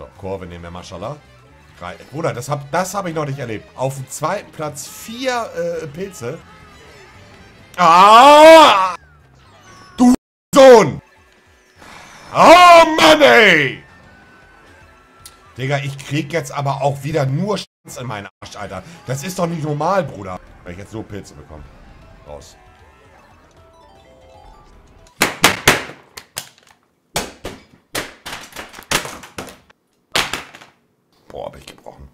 So, Kurve nehmen wir, Maschallah. Bruder, das habe das hab ich noch nicht erlebt. Auf dem zweiten Platz vier äh, Pilze. Ah! Du Sohn! Oh Mann, ey! Digga, ich krieg jetzt aber auch wieder nur Schwanz in meinen Arsch, Alter. Das ist doch nicht normal, Bruder. Wenn ich jetzt so Pilze bekomme. Raus. boah, hab ich gebrochen.